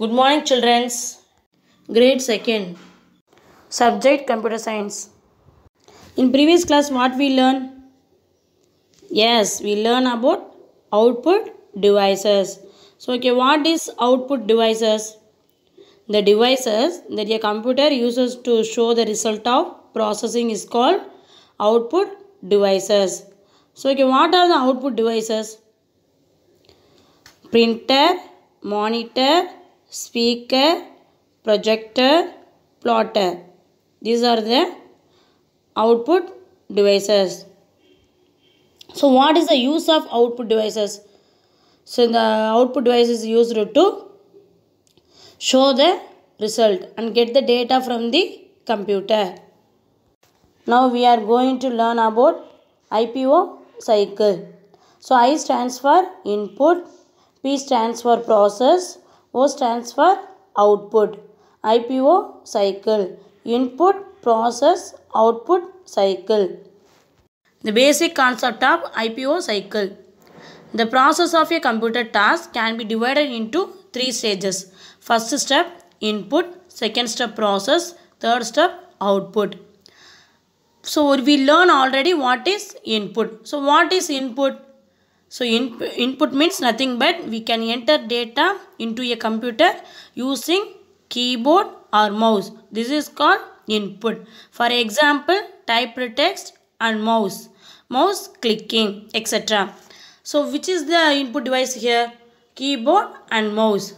Good morning, childrens. Grade second. Subject Computer Science. In previous class, what we learn? Yes, we learn about output devices. So, okay, what is output devices? The devices that a computer uses to show the result of processing is called output devices. So, okay, what are the output devices? Printer, monitor, speaker, projector, plotter. These are the output devices. So, what is the use of output devices? So, the output device is used to show the result and get the data from the computer. Now, we are going to learn about IPO cycle. So, I stands for input, P stands for process, O stands for output. IPO cycle. Input, process, output cycle. The basic concept of IPO cycle. The process of a computer task can be divided into three stages. First step input, second step process, third step output. So we learn already what is input. So what is input? So in, input means nothing but we can enter data into a computer using keyboard or mouse. This is called input. For example, type text and mouse. Mouse clicking etc. So which is the input device here? Keyboard and mouse.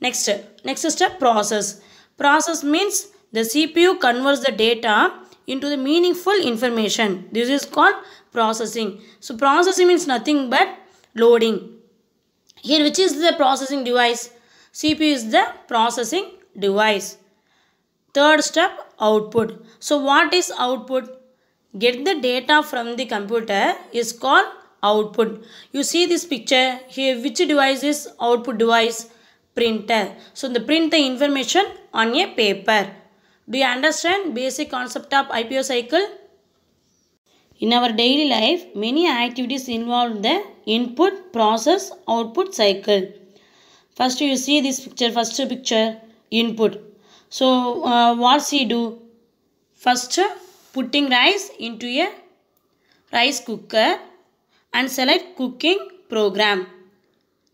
Next, next step process. Process means the CPU converts the data into the meaningful information. This is called processing. So processing means nothing but loading. Here which is the processing device? CPU is the processing device. Third step output. So what is output? Get the data from the computer is called output. You see this picture here which device is output device? Printer. So the print the information on a paper. Do you understand basic concept of IPO cycle? In our daily life, many activities involve the input, process, output cycle. First you see this picture, first picture, input. So uh, what's he do? First putting rice into a rice cooker and select cooking program.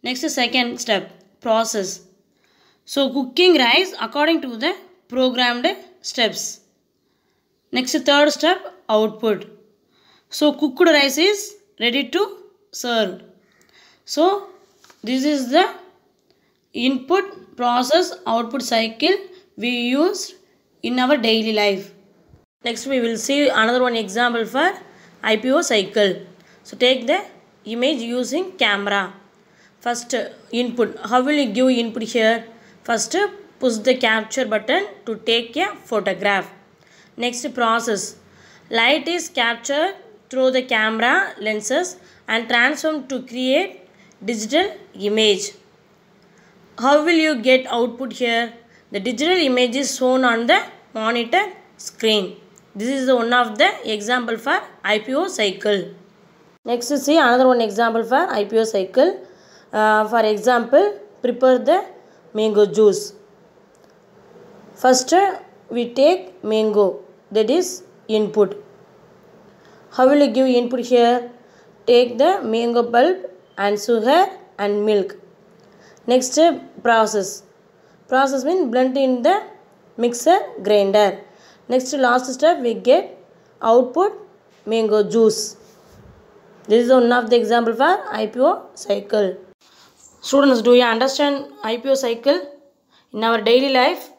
Next second step, process. So cooking rice according to the programmed steps. Next third step, output. So cooked rice is ready to serve. So this is the input process output cycle we use in our daily life. Next we will see another one example for IPO cycle. So take the image using camera. First input. How will you give input here? First push the capture button to take a photograph. Next process. Light is captured through the camera lenses and transformed to create digital image. How will you get output here? The digital image is shown on the monitor screen. This is one of the example for IPO cycle. Next see another one example for IPO cycle. Uh, for example, prepare the mango juice. First we take mango that is input. How will you give input here? Take the mango pulp and sugar and milk. Next process. Process means blend in the mixer grinder. Next last step we get output mango juice. This is one of the example for IPO cycle. Students, do you understand IPO cycle? In our daily life,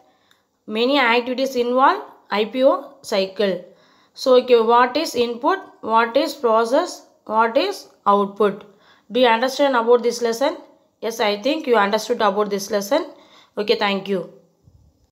many activities involve IPO cycle. So, okay, what is input, what is process, what is output? Do you understand about this lesson? Yes, I think you understood about this lesson. Okay, thank you.